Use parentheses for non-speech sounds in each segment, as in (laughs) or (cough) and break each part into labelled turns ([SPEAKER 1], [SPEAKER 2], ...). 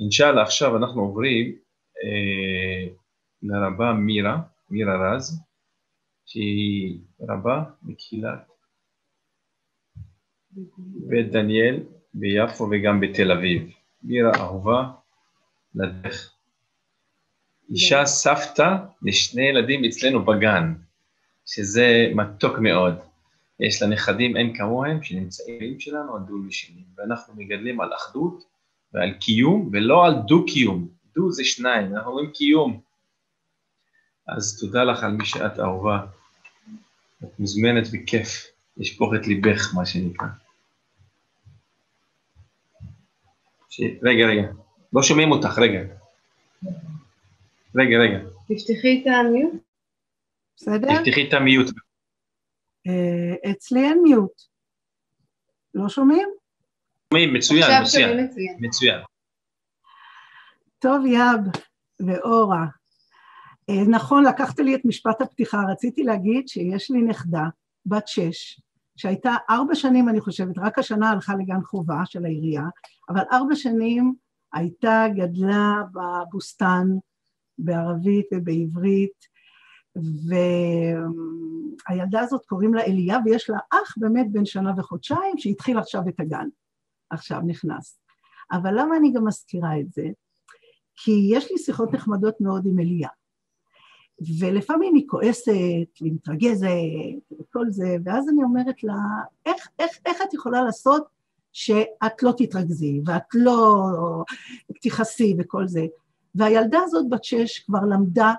[SPEAKER 1] אינשאללה, עכשיו אנחנו עוברים אה, לרבה מירה, מירה רז, שהיא רבה בקהילת בית דניאל ביפו וגם בתל אביב. מירה אהובה לדרך. אישה סבתא לשני ילדים אצלנו בגן, שזה מתוק מאוד. יש לה נכדים אין כמוהם שנמצאים שלנו על דו לשני, ואנחנו מגדלים על אחדות ועל קיום ולא על דו-קיום. דו זה שניים, אנחנו אומרים קיום. אז תודה לך על מי שאת אהובה. את מוזמנת בכיף לשפוך את ליבך, מה שנקרא. ש... רגע, רגע, לא שומעים אותך, רגע. רגע, רגע.
[SPEAKER 2] תפתחי את המיוט.
[SPEAKER 3] בסדר?
[SPEAKER 1] תפתחי את המיוט.
[SPEAKER 3] אה, אצלי אין מיוט. לא שומעים?
[SPEAKER 1] שומעים, מצוין, מצוין.
[SPEAKER 3] טוב, יאב ואורה. אה, נכון, לקחת לי את משפט הפתיחה, רציתי להגיד שיש לי נכדה, בת שש, שהייתה ארבע שנים, אני חושבת, רק השנה הלכה לגן חובה של העירייה, אבל ארבע שנים הייתה, גדלה בבוסתן, בערבית ובעברית, והילדה הזאת קוראים לה אליה, ויש לה אח באמת בן שנה וחודשיים, שהתחיל עכשיו את הגן, עכשיו נכנס. אבל למה אני גם מזכירה את זה? כי יש לי שיחות נחמדות מאוד עם אליה. ולפעמים היא כועסת והיא מתרגזת וכל זה, ואז אני אומרת לה, איך, איך, איך את יכולה לעשות שאת לא תתרגזי ואת לא תכעסי וכל זה? והילדה הזאת בת שש כבר למדה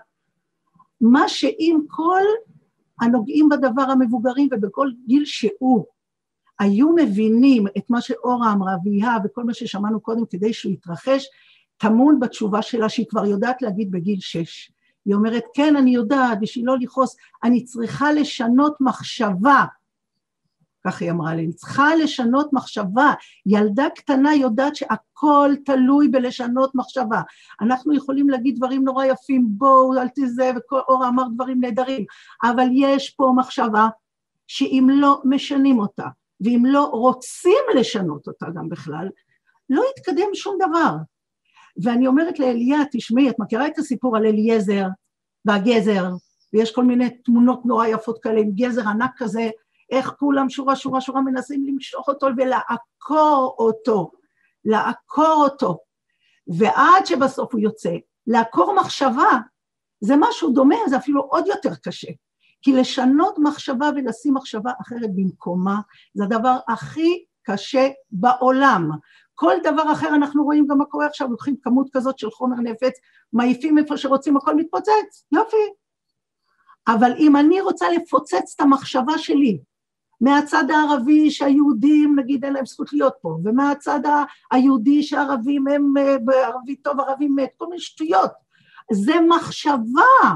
[SPEAKER 3] מה שאם כל הנוגעים בדבר המבוגרים ובכל גיל שהוא היו מבינים את מה שאורה אמרה ויהה וכל מה ששמענו קודם כדי שהוא יתרחש, טמון בתשובה שלה שהיא כבר יודעת להגיד בגיל שש. היא אומרת, כן, אני יודעת, בשביל לא לכעוס, אני צריכה לשנות מחשבה. כך היא אמרה לי, אני צריכה לשנות מחשבה. ילדה קטנה יודעת שהכל תלוי בלשנות מחשבה. אנחנו יכולים להגיד דברים נורא יפים, בואו, אל תזה, ואורה אמר דברים נהדרים, אבל יש פה מחשבה שאם לא משנים אותה, ואם לא רוצים לשנות אותה גם בכלל, לא יתקדם שום דבר. ואני אומרת לאליה, תשמעי, את מכירה את הסיפור על אליעזר והגזר, ויש כל מיני תמונות נורא יפות כאלה עם גזר ענק כזה, איך כולם שורה שורה שורה מנסים למשוך אותו ולעקור אותו, לעקור אותו, ועד שבסוף הוא יוצא. לעקור מחשבה זה משהו דומה, זה אפילו עוד יותר קשה. כי לשנות מחשבה ולשים מחשבה אחרת במקומה, זה הדבר הכי קשה בעולם. כל דבר אחר אנחנו רואים גם מה קורה עכשיו, לוקחים כמות כזאת של חומר נפץ, מעיפים איפה שרוצים, הכל מתפוצץ, יופי. אבל אם אני רוצה לפוצץ את המחשבה שלי מהצד הערבי שהיהודים נגיד אין להם זכות להיות פה, ומהצד היהודי שהערבים הם ערבי טוב, ערבים מת, כל מיני שטויות, זה מחשבה,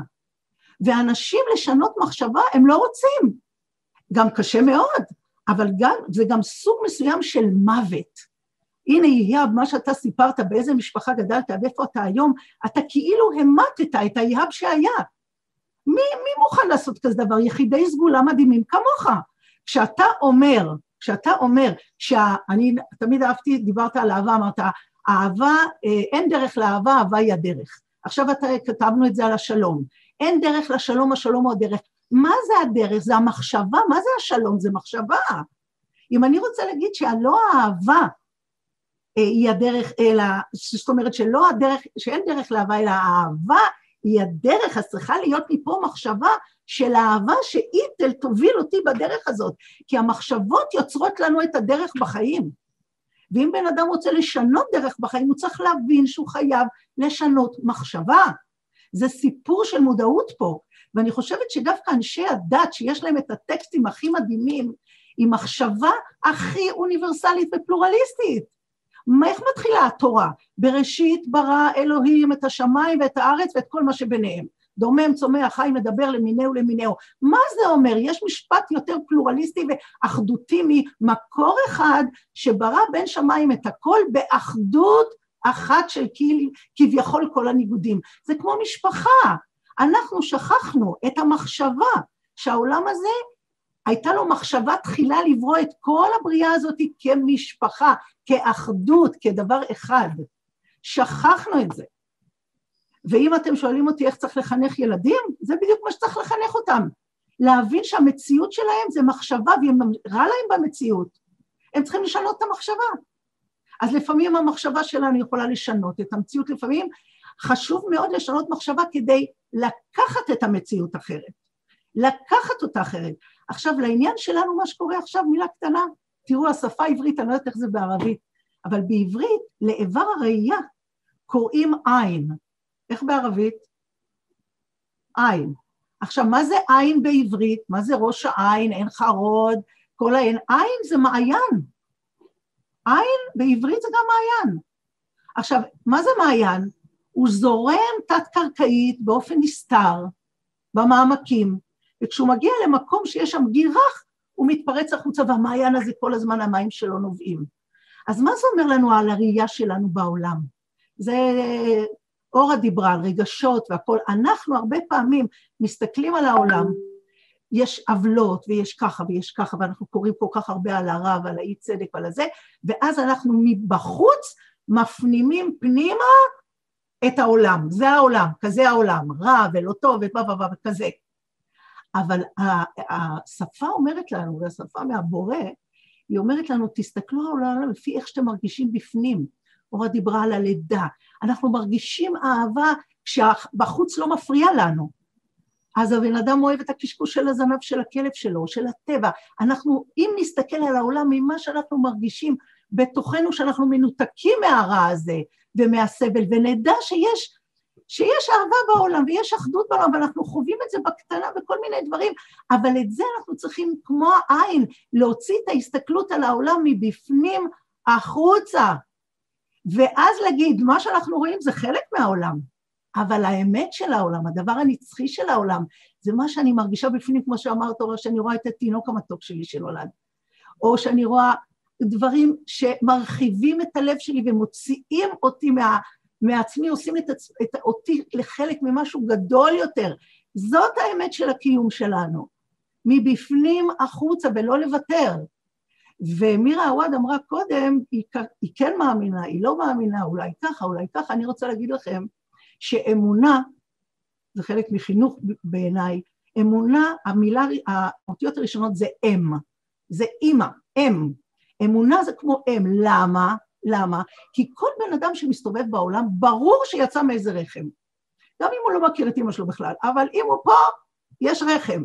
[SPEAKER 3] ואנשים לשנות מחשבה הם לא רוצים, גם קשה מאוד, אבל גם, זה גם סוג מסוים של מוות. הנה יהב, מה שאתה סיפרת, באיזה משפחה גדלת ואיפה אתה היום, אתה כאילו המטת את היהב שהיה. מי, מי מוכן לעשות כזה דבר? יחידי סגולה מדהימים כמוך. כשאתה אומר, כשאתה אומר, שאני תמיד אהבתי, דיברת על אהבה, אמרת, אהבה, אה, אין דרך לאהבה, אהבה היא הדרך. עכשיו אתה, כתבנו את זה על השלום. אין דרך לשלום, השלום הוא הדרך. מה זה הדרך? זה המחשבה, מה זה השלום? זה מחשבה. אם אני רוצה להגיד שהלא האהבה אה, היא הדרך, אלא, זאת אומרת שלא הדרך, שאין דרך לאהבה, אלא האהבה היא הדרך, אז צריכה להיות מפה מחשבה של אהבה שהיא תוביל אותי בדרך הזאת, כי המחשבות יוצרות לנו את הדרך בחיים. ואם בן אדם רוצה לשנות דרך בחיים, הוא צריך להבין שהוא חייב לשנות מחשבה. זה סיפור של מודעות פה, ואני חושבת שדווקא אנשי הדת, שיש להם את הטקסטים הכי מדהימים, עם מחשבה הכי אוניברסלית ופלורליסטית. איך מתחילה התורה? בראשית ברא אלוהים את השמיים ואת הארץ ואת כל מה שביניהם. דומם, צומח, חי, מדבר למיניהו למיניהו. מה זה אומר? יש משפט יותר פלורליסטי ואחדותי ממקור אחד שברא בין שמיים את הכל באחדות אחת של כביכול כל הניגודים. זה כמו משפחה. אנחנו שכחנו את המחשבה שהעולם הזה הייתה לו מחשבה תחילה לברוא את כל הבריאה הזאת כמשפחה, כאחדות, כדבר אחד. שכחנו את זה. ואם אתם שואלים אותי איך צריך לחנך ילדים, זה בדיוק מה שצריך לחנך אותם. להבין שהמציאות שלהם זה מחשבה, ואם רע להם במציאות, הם צריכים לשנות את המחשבה. אז לפעמים המחשבה שלנו יכולה לשנות את המציאות, לפעמים חשוב מאוד לשנות מחשבה כדי לקחת את המציאות אחרת, לקחת אותה אחרת. עכשיו לעניין שלנו מה שקורה עכשיו, מילה קטנה, תראו השפה העברית, אני לא יודעת איך זה בערבית, אבל בעברית לאיבר הראייה קוראים עין. איך בערבית? עין. עכשיו, מה זה עין בעברית? מה זה ראש העין, עין חרוד, כל העין? עין זה מעיין. עין בעברית זה גם מעיין. עכשיו, מה זה מעיין? הוא זורם תת-קרקעית באופן נסתר במעמקים, וכשהוא מגיע למקום שיש שם גירך, הוא מתפרץ החוצה, והמעיין הזה כל הזמן המים שלו נובעים. אז מה זה אומר לנו על הראייה שלנו בעולם? זה אורה דיברה על רגשות והכול, אנחנו הרבה פעמים מסתכלים על העולם, יש עוולות ויש ככה ויש ככה ואנחנו קוראים כל כך הרבה על הרע ועל האי צדק ועל הזה, ואז אנחנו מבחוץ מפנימים פנימה את העולם, זה העולם, כזה העולם, רע ולא טוב וכזה. אבל השפה אומרת לנו, והשפה מהבורא, היא אומרת לנו, תסתכלו על העולם לפי איך שאתם מרגישים בפנים. אורה דיברה על הלידה. אנחנו מרגישים אהבה כשבחוץ לא מפריע לנו. אז הבן אדם אוהב את הקשקוש של הזנב של הכלב שלו, של הטבע. אנחנו, אם נסתכל על העולם ממה שאנחנו מרגישים בתוכנו, שאנחנו מנותקים מהרע הזה ומהסבל, ונדע שיש שיש אהבה בעולם ויש אחדות בעולם ואנחנו חווים את זה בקטנה בכל מיני דברים, אבל את זה אנחנו צריכים כמו העין להוציא את ההסתכלות על העולם מבפנים החוצה ואז להגיד מה שאנחנו רואים זה חלק מהעולם אבל האמת של העולם, הדבר הנצחי של העולם זה מה שאני מרגישה בפנים כמו שאמרת אורה שאני רואה את התינוק המתוק שלי שנולד או שאני רואה דברים שמרחיבים את הלב שלי ומוציאים אותי מה, מעצמי, עושים את. את אותי לחלק ממשהו גדול יותר. זאת האמת של הקיום שלנו, מבפנים החוצה ולא לוותר. ומירה עווד אמרה קודם, היא, היא כן מאמינה, היא לא מאמינה, אולי ככה, אולי ככה, אני רוצה להגיד לכם שאמונה, זה חלק מחינוך בעיניי, אמונה, המילה, האותיות הראשונות זה אם, זה אימא, אם. אמונה זה כמו אם, למה? למה? כי כל בן אדם שמסתובב בעולם, ברור שיצא מאיזה רחם. גם אם הוא לא מכיר את אמא שלו בכלל, אבל אם הוא פה, יש רחם.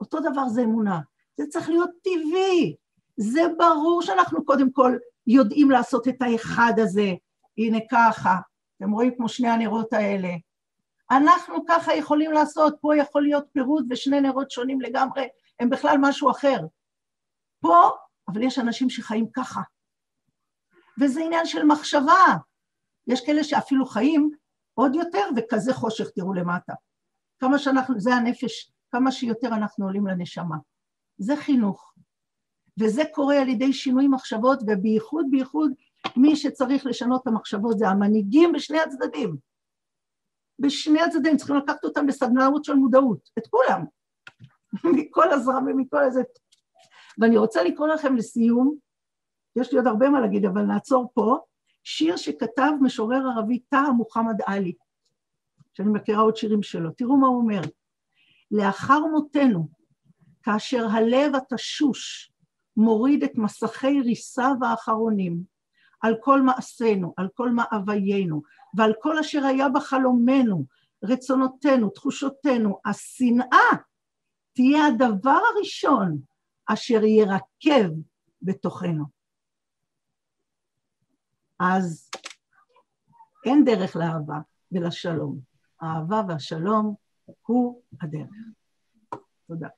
[SPEAKER 3] אותו דבר זה אמונה. זה צריך להיות טבעי. זה ברור שאנחנו קודם כל יודעים לעשות את האחד הזה. הנה ככה, אתם רואים כמו שני הנרות האלה. אנחנו ככה יכולים לעשות, פה יכול להיות פירוט ושני נרות שונים לגמרי, הם בכלל משהו אחר. פה, אבל יש אנשים שחיים ככה. וזה עניין של מחשבה. יש כאלה שאפילו חיים עוד יותר, וכזה חושך, תראו למטה. כמה שאנחנו, זה הנפש, כמה שיותר אנחנו עולים לנשמה. זה חינוך. וזה קורה על ידי שינוי מחשבות, ובייחוד בייחוד מי שצריך לשנות את המחשבות זה המנהיגים בשני הצדדים. בשני הצדדים צריכים לקחת אותם לסדנאות של מודעות, את כולם, (laughs) מכל הזרם ומכל איזה... ואני רוצה לקרוא לכם לסיום. יש לי עוד הרבה מה להגיד, אבל נעצור פה, שיר שכתב משורר ערבי טאה מוחמד עלי, שאני מכירה עוד שירים שלו. תראו מה הוא אומר: לאחר מותנו, כאשר הלב התשוש מוריד את מסכי ריסיו האחרונים על כל מעשינו, על כל מאוויינו, ועל כל אשר היה בחלומנו, רצונותינו, תחושותינו, השנאה תהיה הדבר הראשון אשר ירקב בתוכנו. אז אין דרך לאהבה ולשלום. האהבה והשלום הוא הדרך. תודה.